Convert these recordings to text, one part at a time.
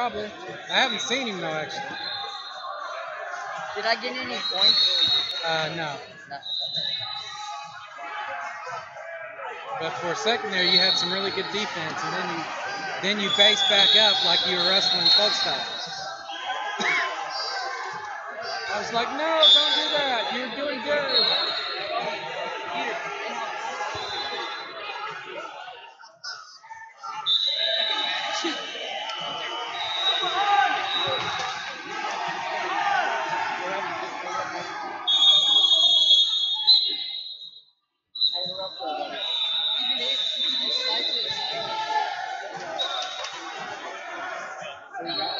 Probably. I haven't seen him though, actually. Did I get any points? Uh, no. No. But for a second there, you had some really good defense, and then you then you base back up like you were wrestling folk style. I was like, no, don't do that. That's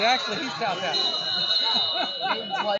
Actually, he's tapped out.